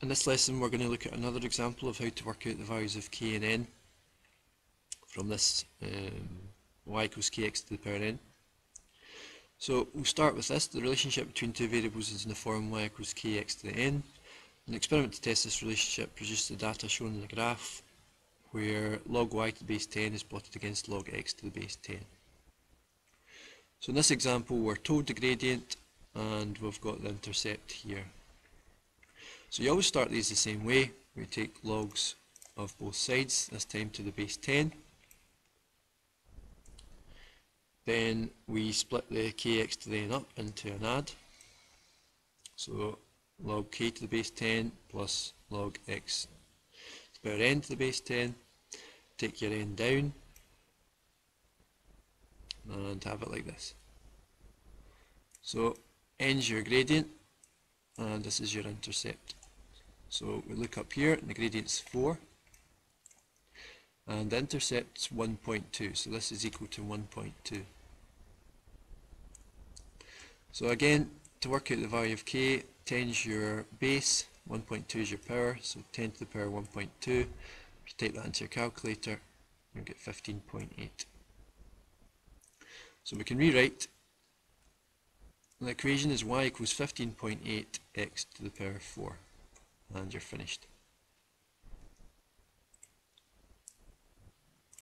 in this lesson we're going to look at another example of how to work out the values of k and n from this um, y equals kx to the power n. So we'll start with this. The relationship between two variables is in the form y equals kx to the n. An experiment to test this relationship produced the data shown in the graph where log y to the base 10 is plotted against log x to the base 10. So in this example we're told the gradient and we've got the intercept here. So you always start these the same way. We take logs of both sides, this time to the base 10. Then we split the kx to the n up into an add. So log k to the base 10 plus log x to n to the base 10. Take your n down and have it like this. So n's your gradient and this is your intercept. So we look up here and the gradient's 4 and the intercept's 1.2 so this is equal to 1.2. So again to work out the value of k 10 is your base 1.2 is your power. So 10 to the power 1.2 if you take that into your calculator you'll get 15.8. So we can rewrite. The equation is y equals 15.8 x to the power 4 and you're finished.